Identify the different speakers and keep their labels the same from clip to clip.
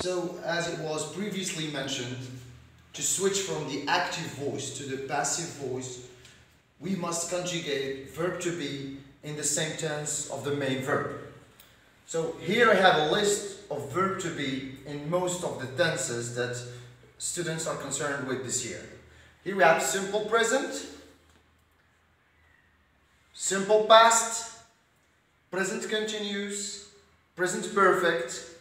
Speaker 1: So, as it was previously mentioned, to switch from the active voice to the passive voice, we must conjugate verb to be in the same tense of the main verb. So here I have a list of verb to be in most of the tenses that students are concerned with this year. Here we have simple present, simple past, present continuous, present perfect,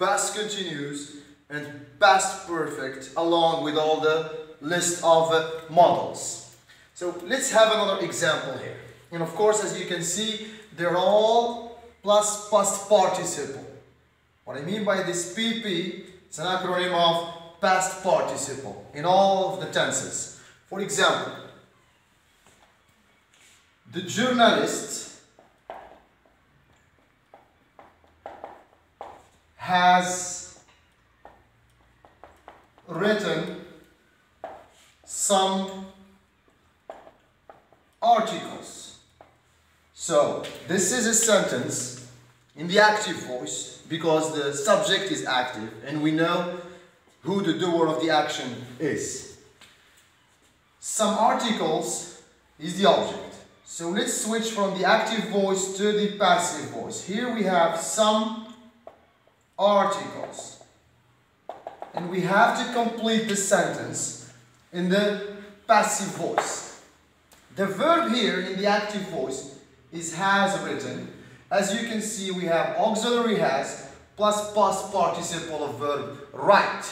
Speaker 1: past continuous, and past perfect along with all the list of uh, modals. So let's have another example here. And of course, as you can see, they're all plus past participle. What I mean by this PP, it's an acronym of past participle in all of the tenses. For example, the journalist has written some articles. So, this is a sentence in the active voice because the subject is active and we know who the doer of the action is. Some articles is the object. So let's switch from the active voice to the passive voice. Here we have some articles. And we have to complete the sentence in the passive voice. The verb here in the active voice is has written. As you can see, we have auxiliary has plus past participle of verb write.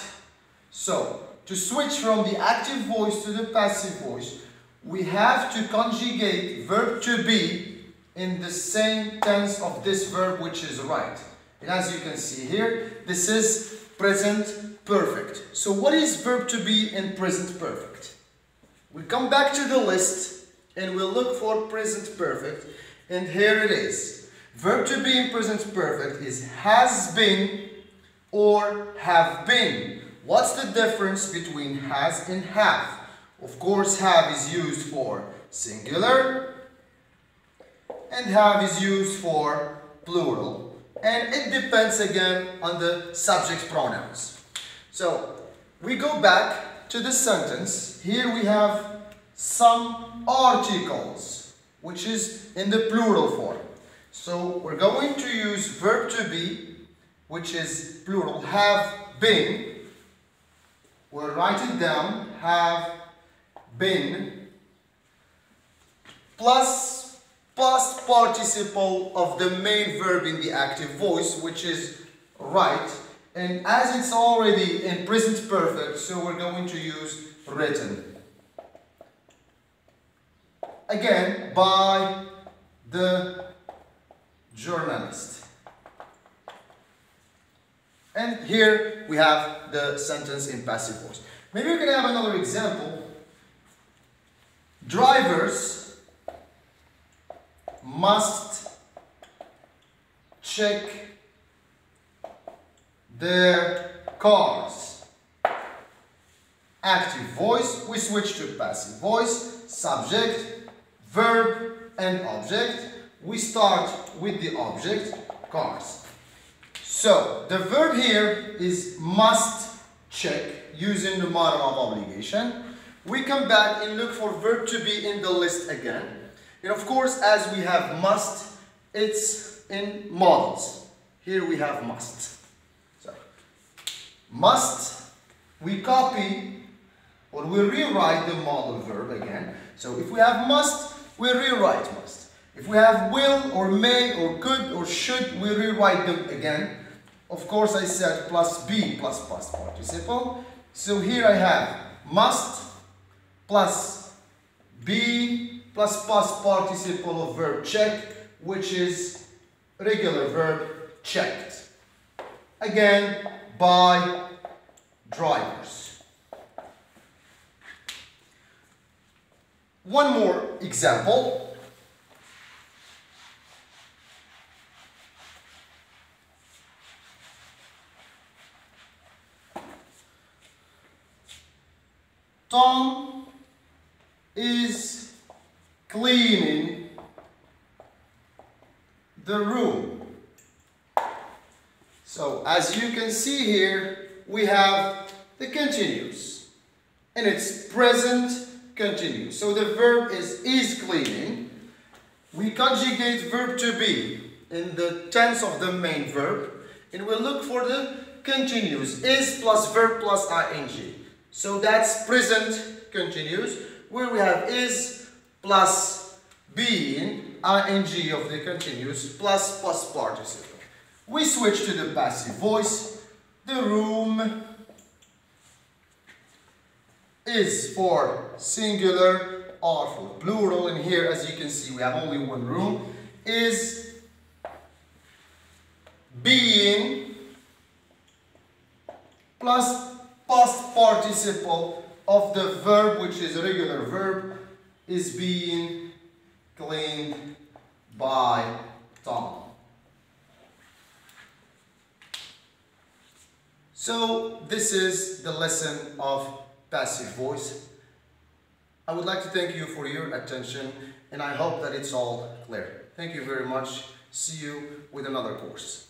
Speaker 1: So, to switch from the active voice to the passive voice, we have to conjugate verb to be in the same tense of this verb which is write. And as you can see here, this is present perfect. So what is verb to be in present perfect? We come back to the list and we'll look for present perfect. And here it is. Verb to be in present perfect is has been or have been. What's the difference between has and have? Of course, have is used for singular and have is used for plural. And it depends again on the subject pronouns. So, we go back to the sentence. Here we have some articles, which is in the plural form. So, we're going to use verb to be, which is plural, have been. We'll write it down, have been, plus past participle of the main verb in the active voice, which is write. And as it's already in present perfect, so we're going to use written. Again, by the journalist. And here we have the sentence in passive voice. Maybe we can have another example. Drivers must check their cars. Active voice, we switch to passive voice, subject, verb, and object. We start with the object, cars. So, the verb here is must check using the modal of obligation. We come back and look for verb to be in the list again. And of course, as we have must, it's in modals. Here we have must. So, must, we copy or we rewrite the modal verb again. So if we have must, we rewrite must. If we have will or may or could or should, we rewrite them again. Of course, I said plus be plus past participle. So here I have must plus be plus past participle of verb check, which is regular verb checked. Again, by drivers. One more example. Tom is cleaning the room. So as you can see here, we have the continuous. And it's present continuous. So the verb is is cleaning. We conjugate verb to be in the tense of the main verb. And we look for the continuous. Is plus verb plus ing. So that's present continuous. Where we have is plus being ing of the continuous plus past participle. We switch to the passive voice. The room is for singular or for plural. And here, as you can see, we have only one room. Is being plus past participle of the verb, which is a regular verb, is being cleaned by Tom. So this is the lesson of passive voice. I would like to thank you for your attention and I hope that it's all clear. Thank you very much. See you with another course.